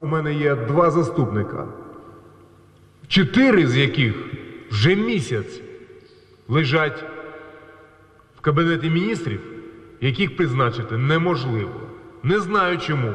У мене є два заступника, чотири з яких вже місяць лежать в кабінеті міністрів, яких призначити неможливо. Не знаю чому.